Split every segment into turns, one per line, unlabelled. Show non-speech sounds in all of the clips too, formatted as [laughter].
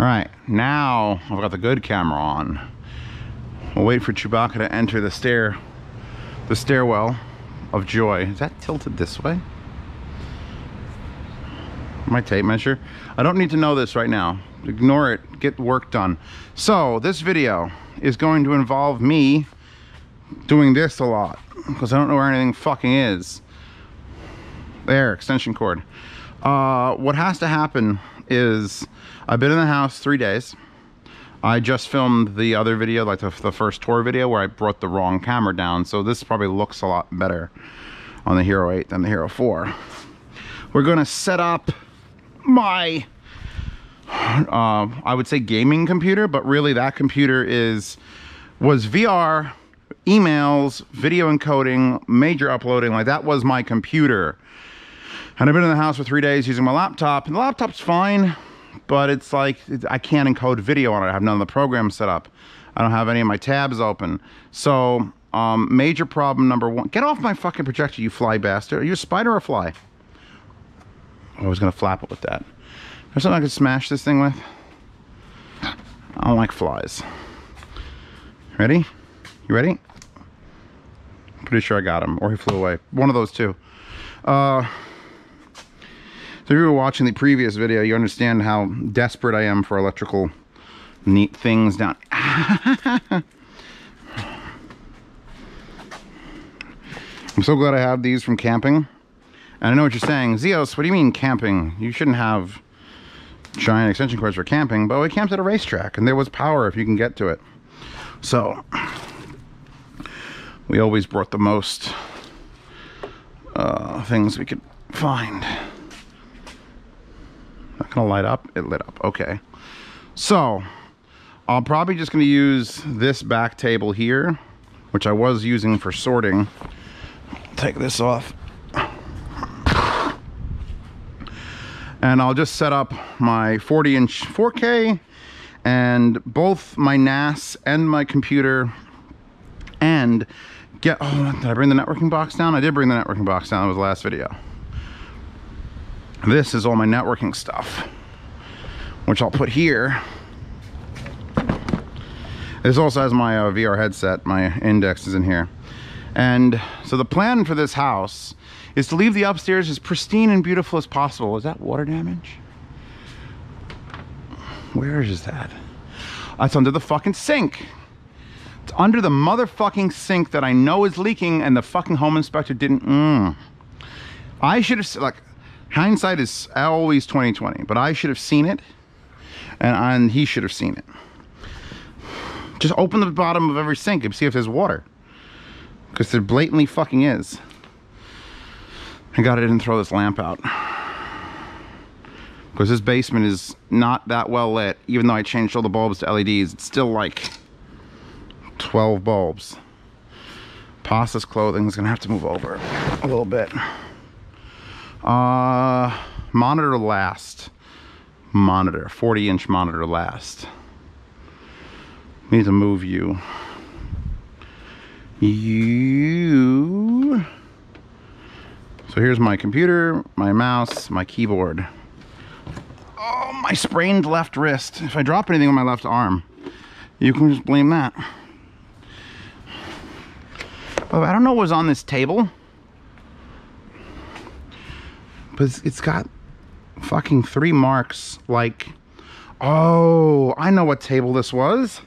All right, now I've got the good camera on. We'll wait for Chewbacca to enter the stair, the stairwell of joy. Is that tilted this way? My tape measure. I don't need to know this right now. Ignore it. Get work done. So this video is going to involve me doing this a lot because I don't know where anything fucking is. There, extension cord. Uh, what has to happen is I've been in the house three days. I just filmed the other video, like the, the, first tour video where I brought the wrong camera down. So this probably looks a lot better on the Hero 8 than the Hero 4. We're gonna set up my, uh, I would say gaming computer, but really that computer is, was VR, emails, video encoding, major uploading, like that was my computer. And I've been in the house for three days using my laptop, and the laptop's fine, but it's like, I can't encode video on it. I have none of the programs set up. I don't have any of my tabs open. So, um, major problem number one. Get off my fucking projector, you fly bastard. Are you a spider or a fly? I was gonna flap it with that. There's something I could smash this thing with. I don't like flies. Ready? You ready? Pretty sure I got him, or he flew away. One of those two. Uh, so if you were watching the previous video, you understand how desperate I am for electrical neat things down. [laughs] I'm so glad I have these from camping. And I know what you're saying. Zeos, what do you mean camping? You shouldn't have giant extension cords for camping. But we camped at a racetrack and there was power if you can get to it. So we always brought the most uh, things we could find. Gonna light up? It lit up, okay. So, I'm probably just gonna use this back table here, which I was using for sorting. Take this off. And I'll just set up my 40 inch 4K and both my NAS and my computer and get, oh, did I bring the networking box down? I did bring the networking box down, that was the last video. This is all my networking stuff, which I'll put here. This also has my uh, VR headset, my index is in here. And so the plan for this house is to leave the upstairs as pristine and beautiful as possible. Is that water damage? Where is that? That's under the fucking sink. It's under the motherfucking sink that I know is leaking and the fucking home inspector didn't, mm. I should have, like, hindsight is always 2020 but i should have seen it and, and he should have seen it. Just open the bottom of every sink and see if there's water because there blatantly fucking is. I got it and throw this lamp out. Because this basement is not that well lit. Even though i changed all the bulbs to leds it's still like 12 bulbs. Pasta's clothing is gonna have to move over a little bit uh, monitor last. Monitor, 40 inch monitor last. Need to move you. You. So here's my computer, my mouse, my keyboard. Oh, my sprained left wrist. If I drop anything on my left arm, you can just blame that. I don't know what was on this table. But it's got fucking three marks like oh i know what table this was.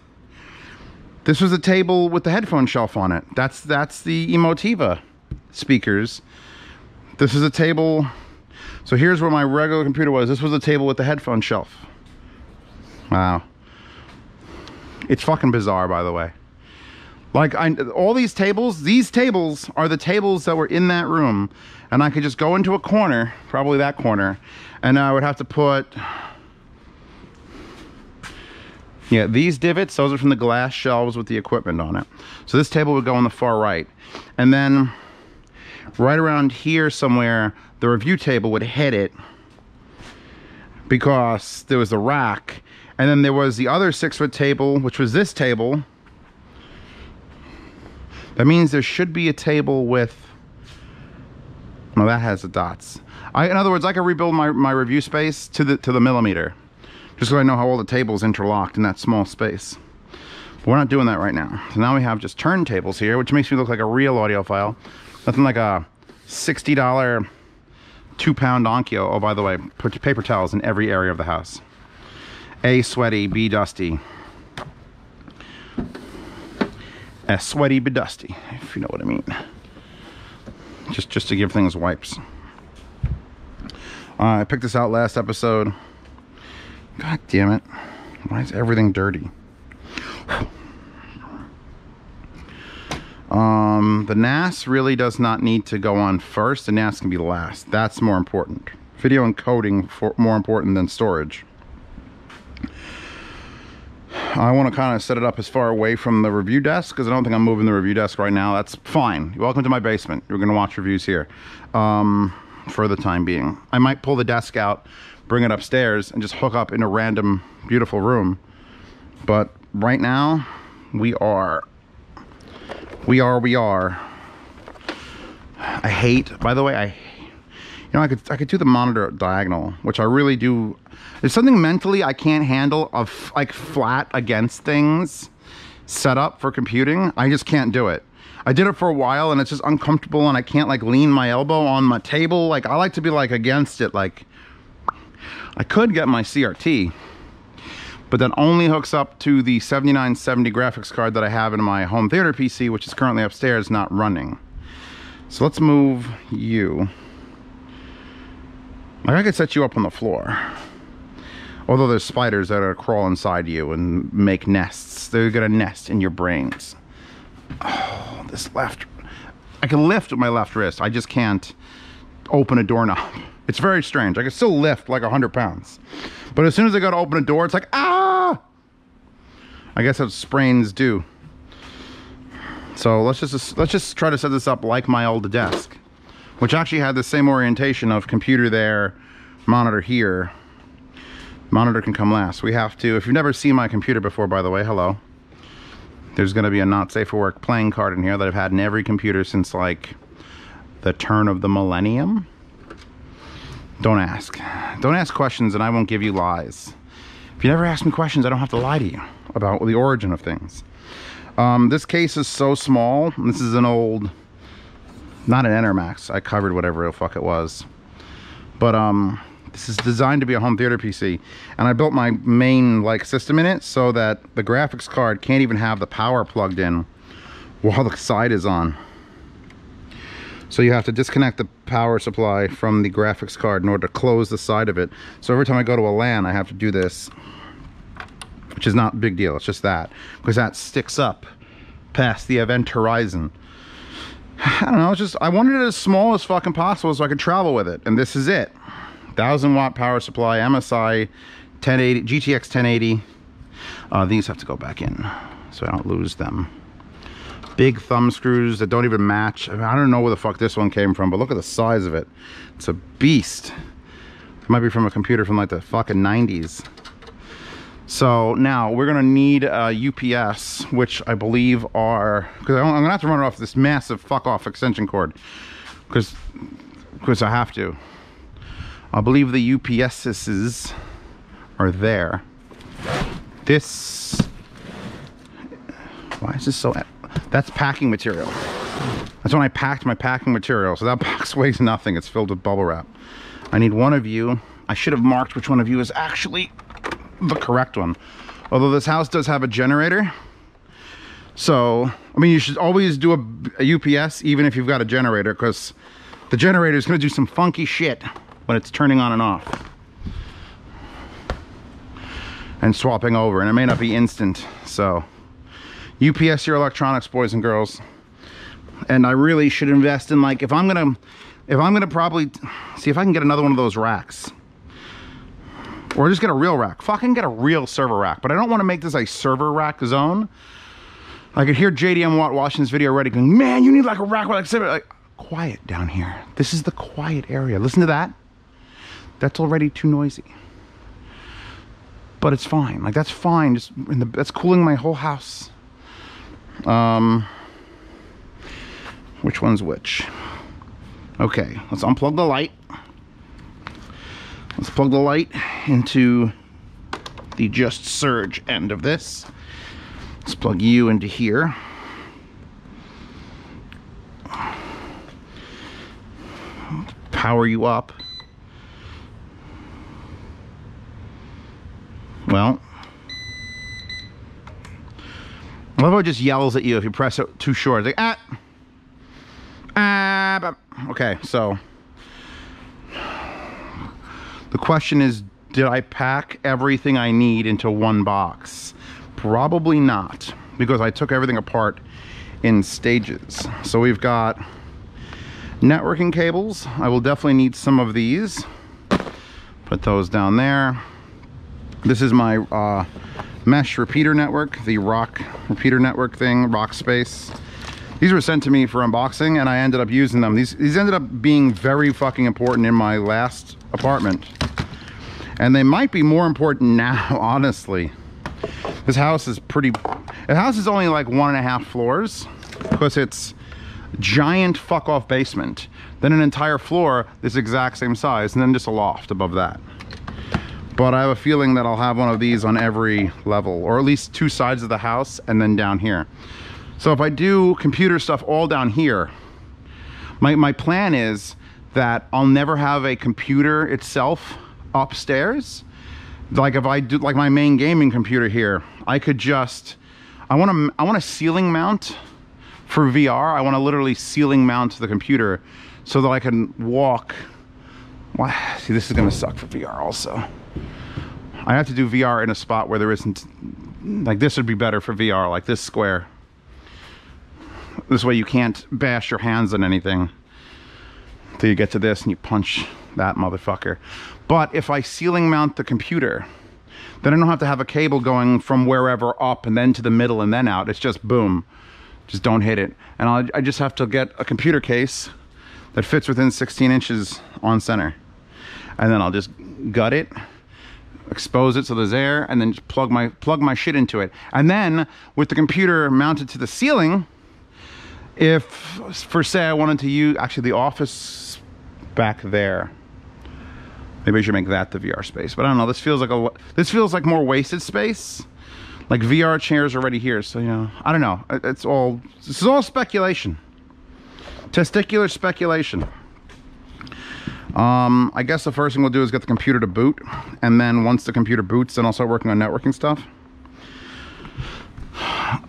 This was a table with the headphone shelf on it. That's that's the emotiva speakers. This is a table so here's where my regular computer was. This was a table with the headphone shelf. Wow. It's fucking bizarre by the way. Like I, all these tables, these tables are the tables that were in that room. And I could just go into a corner, probably that corner, and I would have to put, yeah, these divots, those are from the glass shelves with the equipment on it. So this table would go on the far right. And then right around here somewhere, the review table would hit it because there was the rack. And then there was the other six foot table, which was this table, that means there should be a table with, well, that has the dots. I, in other words, I can rebuild my, my review space to the, to the millimeter. Just so I know how all the tables interlocked in that small space. But we're not doing that right now. So now we have just turntables here, which makes me look like a real audiophile. Nothing like a $60 two pound Onkyo. Oh, by the way, put paper towels in every area of the house. A, sweaty, B, dusty. S, sweaty, B, dusty, if you know what I mean. Just, just to give things wipes. Uh, I picked this out last episode. God damn it. Why is everything dirty? [sighs] Um, the NAS really does not need to go on first. The NAS can be last. That's more important. Video encoding for more important than storage. I want to kind of set it up as far away from the review desk because I don't think I'm moving the review desk right now. That's fine. Welcome to my basement. You're going to watch reviews here um, for the time being. I might pull the desk out, bring it upstairs, and just hook up in a random beautiful room. But right now, we are we are we are I hate by the way I you know I could I could do the monitor diagonal which I really do there's something mentally I can't handle of like flat against things set up for computing I just can't do it I did it for a while and it's just uncomfortable and I can't like lean my elbow on my table like I like to be like against it like I could get my CRT but that only hooks up to the 7970 graphics card that I have in my home theater PC, which is currently upstairs, not running. So let's move you. Like I could set you up on the floor. Although there's spiders that are crawl inside you and make nests. They're gonna nest in your brains. Oh, this left. I can lift with my left wrist. I just can't open a doorknob. [laughs] It's very strange. I can still lift like 100 pounds. But as soon as I go to open a door, it's like, ah! I guess that's sprains do. So let's just let's just try to set this up like my old desk, which actually had the same orientation of computer there, monitor here. Monitor can come last. We have to, if you've never seen my computer before, by the way, hello. There's gonna be a not safe for work playing card in here that I've had in every computer since like the turn of the millennium. Don't ask. Don't ask questions and I won't give you lies. If you never ask me questions, I don't have to lie to you about the origin of things. Um, this case is so small. This is an old, not an Enermax. I covered whatever the fuck it was. But um, this is designed to be a home theater PC. And I built my main like system in it so that the graphics card can't even have the power plugged in while the side is on. So you have to disconnect the power supply from the graphics card in order to close the side of it. So every time I go to a LAN, I have to do this, which is not a big deal. It's just that, because that sticks up past the event horizon. I don't know, it's just, I wanted it as small as fucking possible so I could travel with it. And this is it. 1000 watt power supply, MSI 1080, GTX 1080. Uh, these have to go back in so I don't lose them big thumb screws that don't even match. I, mean, I, don't know where the fuck this one came from, but look at the size of it. It's a beast. It might be from a computer from like the fucking 90s. So now we're gonna need uh, a UPS, which I believe are, because I'm gonna have to run it off this massive fuck off extension cord, because because I have to. I believe the UPSs are there. This, why is this so that's packing material. That's when I packed my packing material. So that [laughs] box weighs nothing. It's filled with bubble wrap. I need one of you. I should have marked which one of you is actually the correct one. Although this house does have a generator. So, I mean, you should always do a, a UPS even if you've got a generator because the generator is going to do some funky shit when it's turning on and off. And swapping over. And it may not be instant. So, UPS your electronics, boys and girls. And I really should invest in like, if I'm gonna, if I'm gonna probably, see if I can get another one of those racks. Or just get a real rack. Fucking get a real server rack. But I don't want to make this a server rack zone. I could hear JDM Watt watching this video already going, man, you need like a rack like. Like, quiet down here. This is the quiet area. Listen to that. That's already too noisy. But it's fine. Like that's fine. Just in the, that's cooling my whole house. Um, which one's which? Okay, let's unplug the light. Let's plug the light into the just surge end of this. Let's plug you into here. Power you up. Well, I love how it just yells at you if you press it too short. It's like, ah, ah, okay, so question is, did I pack everything I need into one box? Probably not, because I took everything apart in stages. So we've got networking cables. I will definitely need some of these. Put those down there. This is my uh, mesh repeater network, the rock repeater network thing, Rockspace. These were sent to me for unboxing and I ended up using them. These, these ended up being very fucking important in my last apartment. And they might be more important [laughs] now, honestly. This house is pretty, the house is only like one and a half floors because it's giant fuck off basement. Then an entire floor this exact same size and then just a loft above that. But I have a feeling that I'll have one of these on every level or at least two sides of the house and then down here. So if I do computer stuff all down here, my, my plan is that I'll never have a computer itself upstairs. Like if I do like my main gaming computer here, I could just, I want to, I want a ceiling mount for VR. I want to literally ceiling mount the computer so that I can walk. Well, see, this is going to suck for VR also. I have to do VR in a spot where there isn't, like this would be better for VR, like this square. This way you can't bash your hands on anything till you get to this and you punch that motherfucker. But if I ceiling mount the computer, then I don't have to have a cable going from wherever up and then to the middle and then out. It's just boom, just don't hit it. And I'll, I just have to get a computer case that fits within 16 inches on center. And then I'll just gut it, expose it so there's air, and then just plug my, plug my shit into it. And then with the computer mounted to the ceiling, if for say I wanted to use, actually the office back there, Maybe I should make that the VR space. But I don't know. This feels like a this feels like more wasted space. Like VR chairs already here. So you know, I don't know. It's all this is all speculation. Testicular speculation. Um, I guess the first thing we'll do is get the computer to boot, and then once the computer boots, then I'll start working on networking stuff.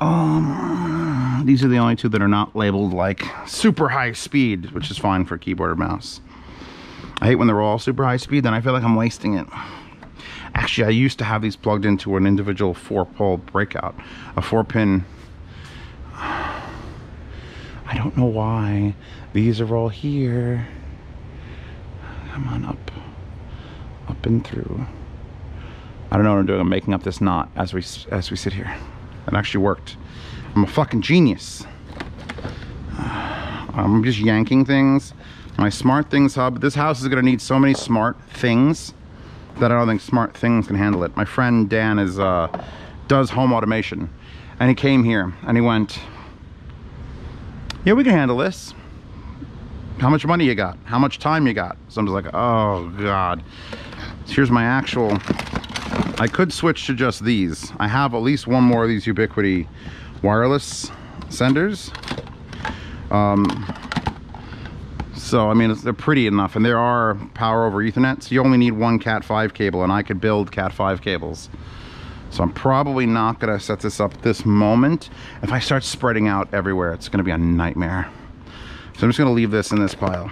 Um, these are the only two that are not labeled like super high speed, which is fine for keyboard or mouse. I hate when they're all super high speed, then I feel like I'm wasting it. Actually, I used to have these plugged into an individual four pole breakout, a four pin. [sighs] I don't know why these are all here. Come on up, up and through. I don't know what I'm doing. I'm making up this knot as we as we sit here. It actually worked. I'm a fucking genius. [sighs] I'm just yanking things my SmartThings hub. This house is going to need so many smart things that i don't think SmartThings can handle it. My friend dan is uh does home automation and he came here and he went yeah we can handle this. How much money you got? How much time you got? So i'm just like oh god. So here's my actual i could switch to just these. I have at least one more of these ubiquiti wireless senders. Um so, I mean, they're pretty enough, and there are power over Ethernet, so you only need one Cat5 cable, and I could build Cat5 cables. So I'm probably not gonna set this up this moment. If I start spreading out everywhere, it's gonna be a nightmare. So I'm just gonna leave this in this pile.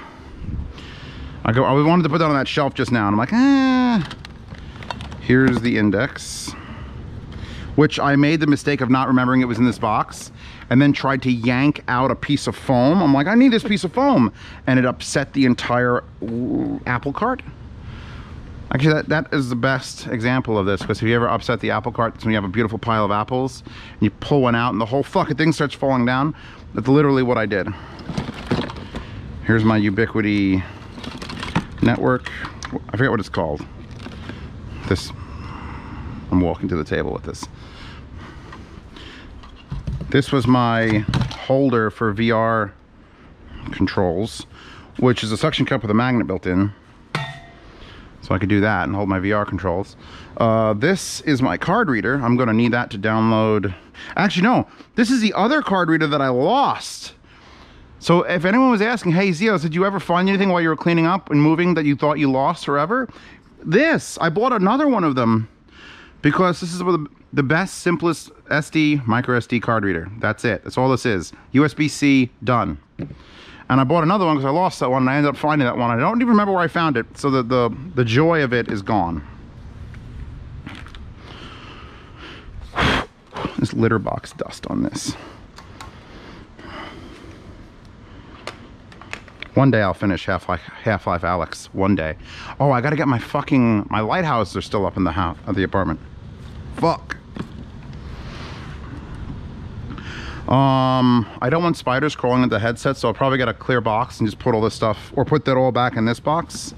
I go, I wanted to put that on that shelf just now, and I'm like, ah. Here's the index, which I made the mistake of not remembering it was in this box and then tried to yank out a piece of foam. I'm like, I need this piece of foam. And it upset the entire apple cart. Actually, that, that is the best example of this because if you ever upset the apple cart, it's when you have a beautiful pile of apples and you pull one out and the whole fucking thing starts falling down. That's literally what I did. Here's my Ubiquiti network. I forget what it's called. This, I'm walking to the table with this. This was my holder for VR controls, which is a suction cup with a magnet built in. So I could do that and hold my VR controls. Uh, this is my card reader. I'm gonna need that to download. Actually, no, this is the other card reader that I lost. So if anyone was asking, hey Zeos, did you ever find anything while you were cleaning up and moving that you thought you lost forever? This, I bought another one of them because this is the, the best, simplest SD, micro SD card reader. That's it, that's all this is. USB-C, done. And I bought another one because I lost that one and I ended up finding that one. I don't even remember where I found it, so the, the, the joy of it is gone. There's litter box dust on this. One day I'll finish Half-Life Half -Life Alyx. One day. Oh, I gotta get my fucking... My lighthouses are still up in the house, of the apartment. Fuck. Um, I don't want spiders crawling into the headset, so I'll probably get a clear box and just put all this stuff, or put that all back in this box.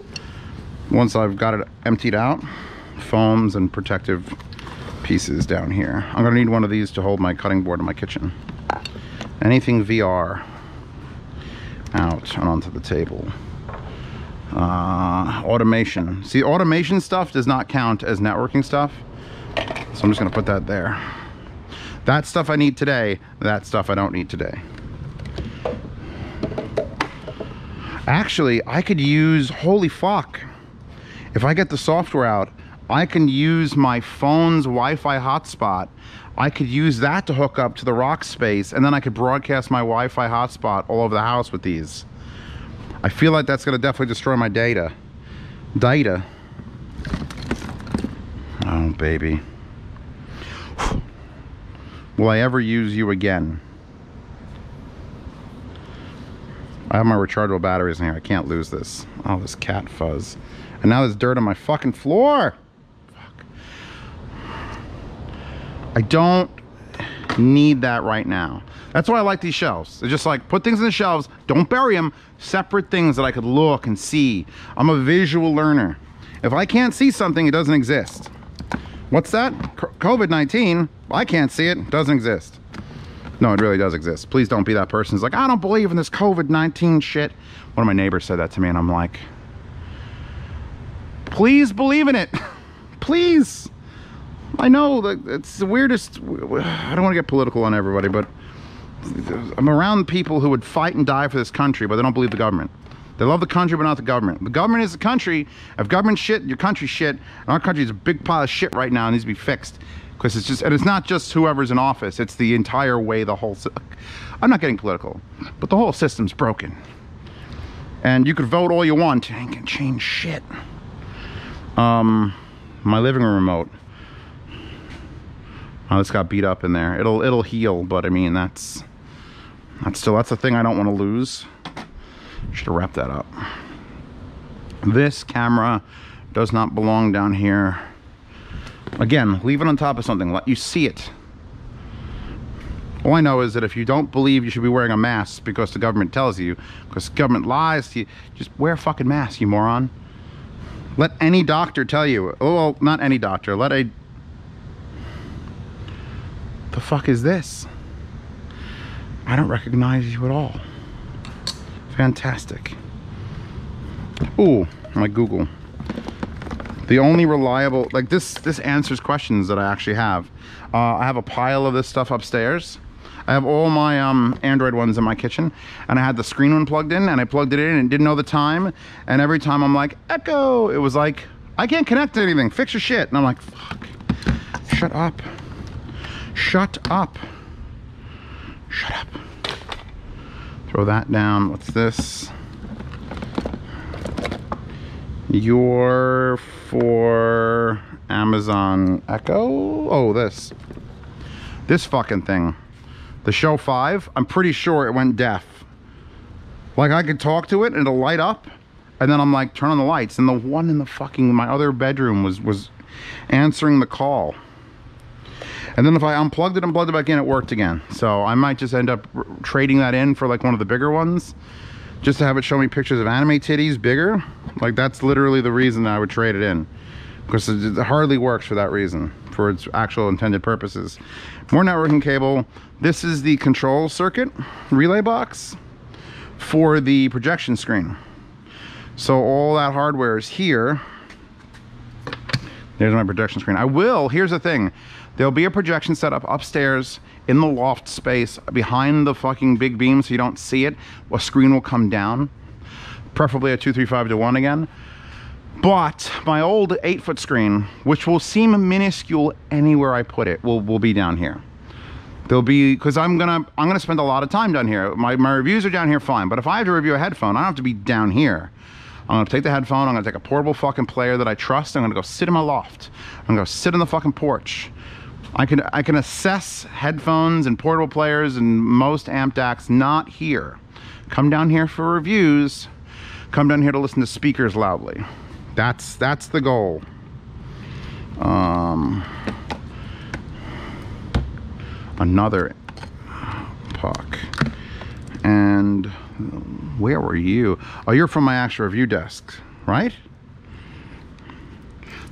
Once I've got it emptied out. Foams and protective pieces down here. I'm gonna need one of these to hold my cutting board in my kitchen. Anything VR out and onto the table. Uh, automation. See, automation stuff does not count as networking stuff. I'm just gonna put that there. That stuff I need today, that stuff I don't need today. Actually, I could use, holy fuck. If I get the software out, I can use my phone's Wi-Fi hotspot. I could use that to hook up to the Rockspace and then I could broadcast my Wi-Fi hotspot all over the house with these. I feel like that's gonna definitely destroy my data. Data. Oh, baby. Will I ever use you again? I have my rechargeable batteries in here. I can't lose this. Oh, this cat fuzz. And now there's dirt on my fucking floor. Fuck. I don't need that right now. That's why I like these shelves. They're just like, put things in the shelves, don't bury them, separate things that I could look and see. I'm a visual learner. If I can't see something, it doesn't exist. What's that? COVID-19? I can't see it. Doesn't exist. No, it really does exist. Please don't be that person who's like, I don't believe in this COVID-19 shit. One of my neighbors said that to me and I'm like, please believe in it. [laughs] please. I know that it's the weirdest. I don't want to get political on everybody, but I'm around people who would fight and die for this country, but they don't believe the government. They love the country, but not the government. The government is the country. If government shit, your country shit. And our country is a big pile of shit right now and needs to be fixed. Because it's just, and it's not just whoever's in office. It's the entire way the whole, I'm not getting political, but the whole system's broken. And you could vote all you want, and gonna change shit. Um, my living room remote. Oh, this got beat up in there. It'll, it'll heal, but I mean, that's, that's still, that's a thing I don't want to lose. Should have wrapped that up. This camera does not belong down here. Again, leave it on top of something. Let you see it. All I know is that if you don't believe you should be wearing a mask because the government tells you, because government lies to you, just wear a fucking mask, you moron. Let any doctor tell you. Oh, well, not any doctor. Let a... The fuck is this? I don't recognize you at all. Fantastic. Ooh, my Google. The only reliable, like this, this answers questions that I actually have. Uh, I have a pile of this stuff upstairs. I have all my um, Android ones in my kitchen, and I had the screen one plugged in, and I plugged it in and didn't know the time. And every time I'm like, Echo, it was like, I can't connect to anything. Fix your shit. And I'm like, fuck. Shut up. Shut up. Shut up. Throw that down. What's this? Your for Amazon Echo? Oh, this. This fucking thing. The Show 5, I'm pretty sure it went deaf. Like I could talk to it and it'll light up. And then I'm like, turn on the lights. And the one in the fucking, my other bedroom was, was answering the call. And then if I unplugged it and plugged it back in, it worked again. So I might just end up trading that in for like one of the bigger ones. Just to have it show me pictures of anime titties bigger. Like that's literally the reason I would trade it in. Because it hardly works for that reason. For its actual intended purposes. More networking cable. This is the control circuit relay box for the projection screen. So all that hardware is here. There's my projection screen. I will, here's the thing. There'll be a projection set up upstairs in the loft space behind the fucking big beam so you don't see it. A screen will come down, preferably a 235 to 1 again. But my old 8 foot screen, which will seem minuscule anywhere I put it, will, will be down here. There'll be, because I'm gonna I'm gonna spend a lot of time down here. My, my reviews are down here fine, but if I have to review a headphone, I don't have to be down here. I'm gonna take the headphone, I'm gonna take a portable fucking player that I trust, I'm gonna go sit in my loft. I'm gonna go sit on the fucking porch. I can I can assess headphones and portable players and most amp DACs not here. Come down here for reviews. Come down here to listen to speakers loudly. That's that's the goal. Um, another puck. And where were you? Oh, you're from my actual review desk, right?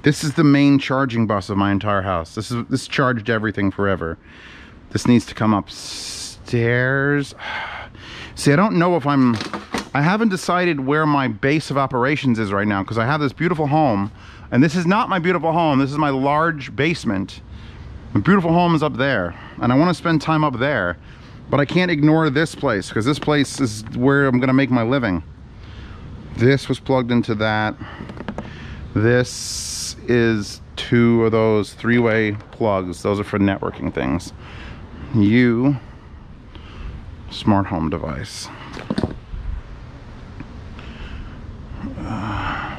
This is the main charging bus of my entire house. This is this charged everything forever. This needs to come upstairs. [sighs] See, I don't know if I'm I haven't decided where my base of operations is right now because I have this beautiful home and this is not my beautiful home. This is my large basement. My beautiful home is up there and I want to spend time up there, but I can't ignore this place because this place is where I'm going to make my living. This was plugged into that. This is two of those three-way plugs. Those are for networking things. You, smart home device. Uh,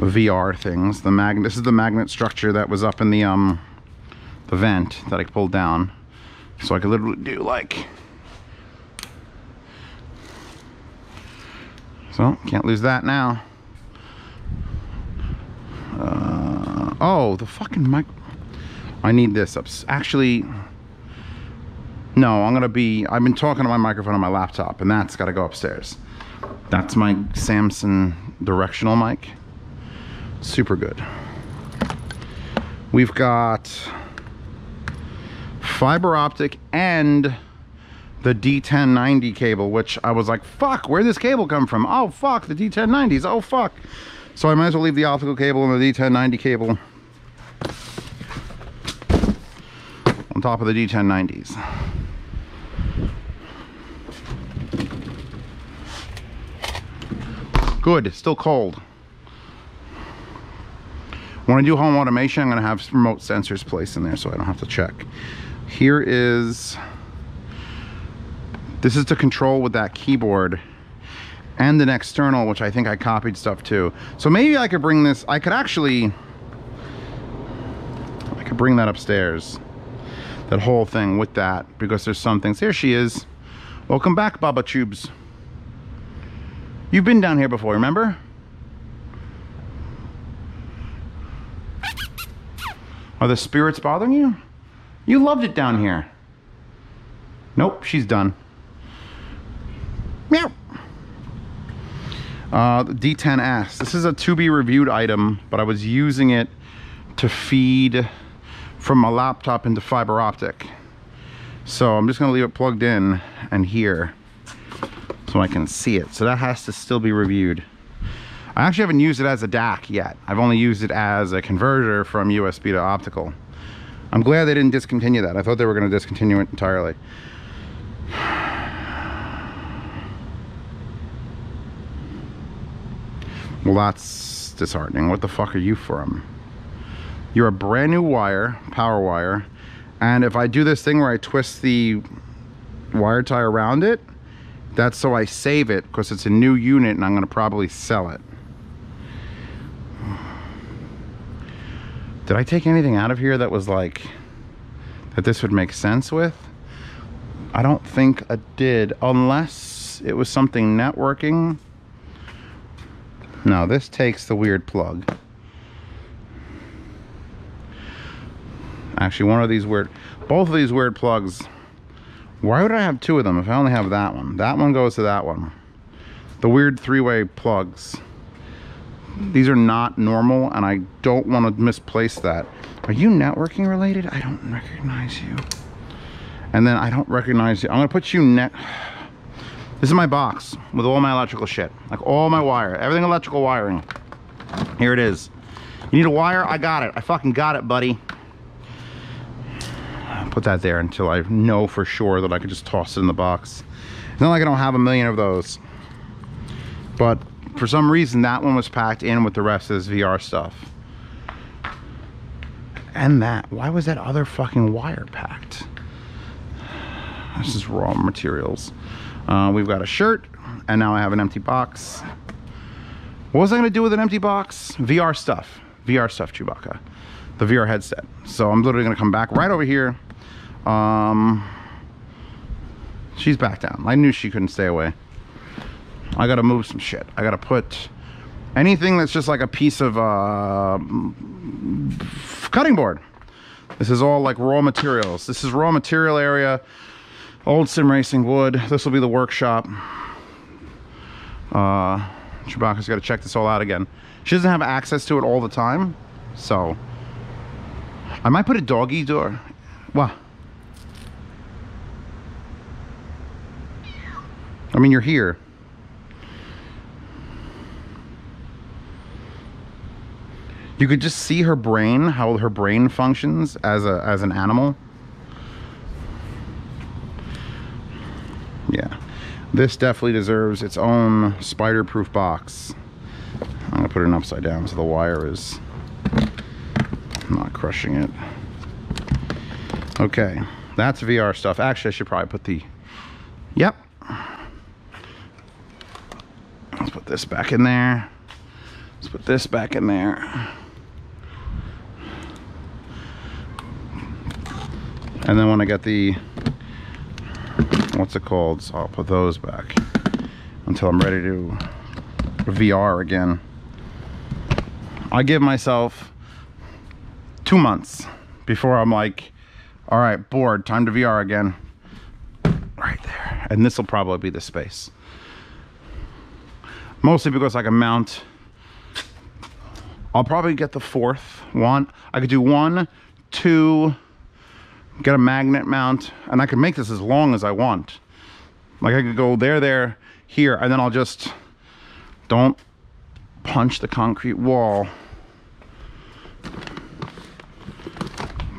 VR things. The magnet. This is the magnet structure that was up in the um the vent that I pulled down, so I could literally do like. So can't lose that now. Uh, oh, the fucking mic. I need this up. Actually, no, I'm gonna be. I've been talking to my microphone on my laptop, and that's got to go upstairs. That's my Samson directional mic. Super good. We've got fiber optic and the D1090 cable, which I was like, fuck, where'd this cable come from? Oh, fuck, the D1090s. Oh, fuck. So I might as well leave the optical cable and the D1090 cable on top of the D1090s. Good, it's still cold. When I do home automation, I'm gonna have remote sensors placed in there so I don't have to check. Here is, this is to control with that keyboard and an external, which I think I copied stuff to. So maybe I could bring this, I could actually, I could bring that upstairs. That whole thing with that, because there's some things. Here she is. Welcome back, Baba Tubes. You've been down here before, remember? Are the spirits bothering you? You loved it down here. Nope, she's done. Meow. Uh, D10S. This is a to be reviewed item, but I was using it to feed from my laptop into fiber optic. So I'm just gonna leave it plugged in and here so I can see it. So that has to still be reviewed. I actually haven't used it as a DAC yet. I've only used it as a converter from USB to optical. I'm glad they didn't discontinue that. I thought they were gonna discontinue it entirely. Well, that's disheartening. What the fuck are you from? You're a brand new wire, power wire, and if I do this thing where I twist the wire tie around it, that's so I save it because it's a new unit and I'm gonna probably sell it. Did I take anything out of here that was like, that this would make sense with? I don't think I did, unless it was something networking. Now this takes the weird plug. Actually, one of these weird, both of these weird plugs, why would I have two of them if I only have that one? That one goes to that one. The weird three-way plugs. These are not normal and I don't want to misplace that. Are you networking related? I don't recognize you. And then I don't recognize you. I'm going to put you net... This is my box with all my electrical shit. Like all my wire, everything electrical wiring. Here it is. You need a wire? I got it. I fucking got it, buddy. Put that there until I know for sure that I could just toss it in the box. It's not like I don't have a million of those. But for some reason, that one was packed in with the rest of this VR stuff. And that, why was that other fucking wire packed? This is raw materials. Uh, we've got a shirt, and now I have an empty box. What was I gonna do with an empty box? VR stuff. VR stuff, Chewbacca. The VR headset. So I'm literally gonna come back right over here. Um, she's back down. I knew she couldn't stay away. I gotta move some shit. I gotta put anything that's just like a piece of uh, cutting board. This is all like raw materials. This is raw material area. Old sim racing wood. This will be the workshop. Uh, Chewbacca's got to check this all out again. She doesn't have access to it all the time, so I might put a doggy door. What? I mean, you're here. You could just see her brain, how her brain functions as a as an animal. Yeah. This definitely deserves its own spider-proof box. I'm gonna put it upside down so the wire is not crushing it. Okay, that's VR stuff. Actually, I should probably put the, yep. Let's put this back in there. Let's put this back in there. And then when I get the what's it called? So I'll put those back until I'm ready to VR again. I give myself two months before I'm like all right bored time to VR again. Right there. And this will probably be the space. Mostly because I can mount. I'll probably get the fourth one. I could do one two get a magnet mount and I can make this as long as I want. Like I could go there there here and then I'll just don't punch the concrete wall.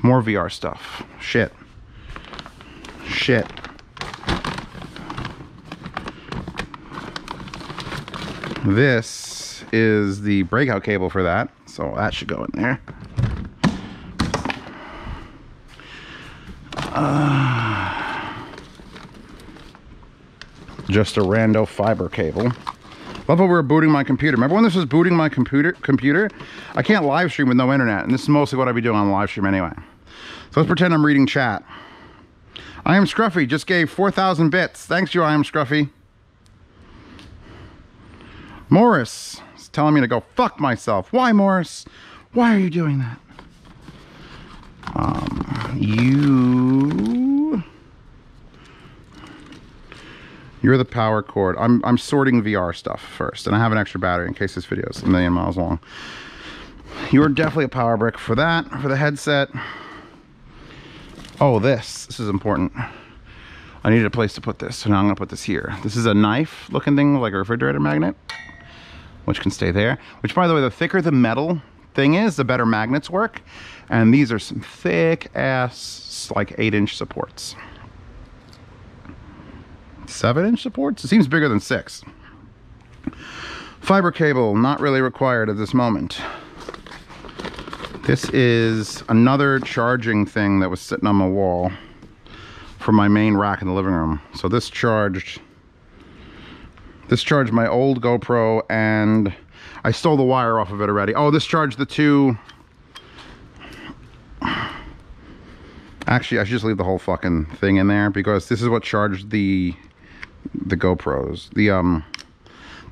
More VR stuff. Shit. Shit. This is the breakout cable for that so that should go in there Uh, just a rando fiber cable. Love how we're booting my computer. Remember when this was booting my computer? Computer? I can't live stream with no internet, and this is mostly what I'd be doing on live stream anyway. So let's pretend I'm reading chat. I am Scruffy. Just gave 4,000 bits. Thanks, you. I am Scruffy. Morris is telling me to go fuck myself. Why, Morris? Why are you doing that? Um, you... You're the power cord. I'm, I'm sorting VR stuff first, and I have an extra battery in case this video is a million miles long. You're definitely a power brick for that, for the headset. Oh, this. This is important. I needed a place to put this, so now I'm gonna put this here. This is a knife looking thing, like a refrigerator magnet, which can stay there. Which, by the way, the thicker the metal thing is, the better magnets work. And these are some thick ass, like eight inch supports. Seven inch supports? It seems bigger than six. Fiber cable, not really required at this moment. This is another charging thing that was sitting on my wall for my main rack in the living room. So this charged, this charged my old GoPro and I stole the wire off of it already. Oh, this charged the two Actually, I should just leave the whole fucking thing in there because this is what charged the the GoPros. The um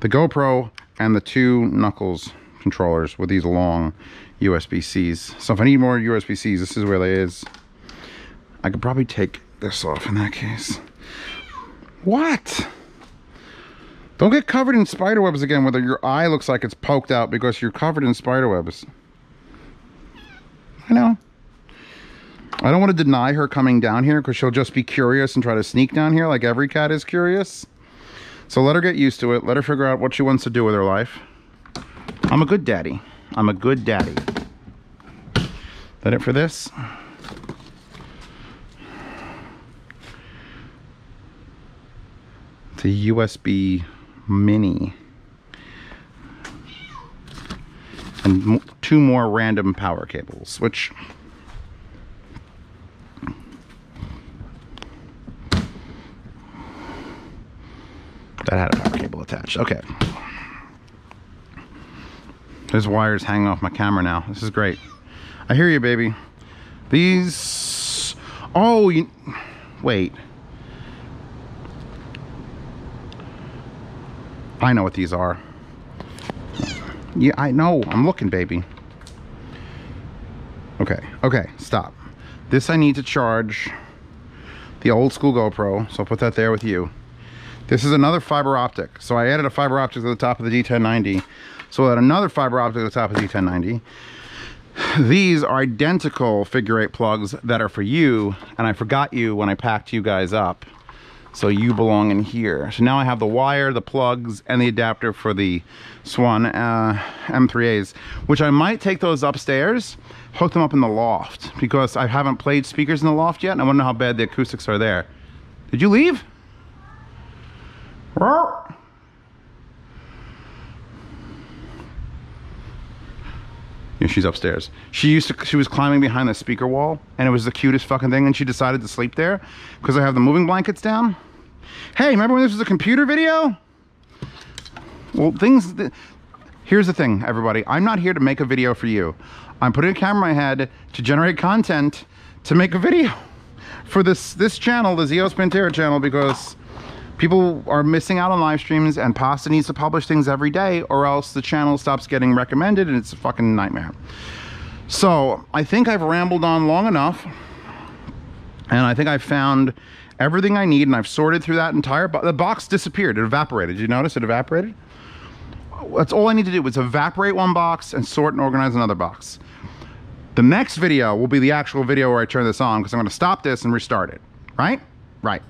the GoPro and the two Knuckles controllers with these long USB-Cs. So if I need more USB-Cs, this is where they is. I could probably take this off in that case. What? Don't get covered in spider webs again whether your eye looks like it's poked out because you're covered in spider webs. I know. I don't want to deny her coming down here because she'll just be curious and try to sneak down here like every cat is curious. So let her get used to it. Let her figure out what she wants to do with her life. I'm a good daddy. I'm a good daddy. that it for this? A USB mini. And two more random power cables, which that had a power cable attached. Okay. There's wires hanging off my camera now. This is great. I hear you, baby. These, oh, you, wait. I know what these are. Yeah, I know. I'm looking, baby. Okay, okay, stop. This I need to charge the old school GoPro, so I'll put that there with you. This is another fiber optic. So I added a fiber optic to the top of the D1090. So that another fiber optic at the top of the D1090. These are identical figure eight plugs that are for you, and I forgot you when I packed you guys up. So you belong in here. So now I have the wire, the plugs, and the adapter for the Swan uh, M3As, which I might take those upstairs, hook them up in the loft, because I haven't played speakers in the loft yet, and I want to know how bad the acoustics are there. Did you leave? She's upstairs. She used to, she was climbing behind the speaker wall and it was the cutest fucking thing and she decided to sleep there because I have the moving blankets down. Hey, remember when this was a computer video? Well, things, th here's the thing, everybody. I'm not here to make a video for you. I'm putting a camera in my head to generate content to make a video for this, this channel, the Zeos Pantera channel, because people are missing out on live streams and pasta needs to publish things every day or else the channel stops getting recommended and it's a fucking nightmare. So i think i've rambled on long enough and i think i've found everything i need and i've sorted through that entire box the box disappeared. It evaporated. Did you notice it evaporated? That's all i need to do is evaporate one box and sort and organize another box. The next video will be the actual video where i turn this on because i'm going to stop this and restart it. Right? Right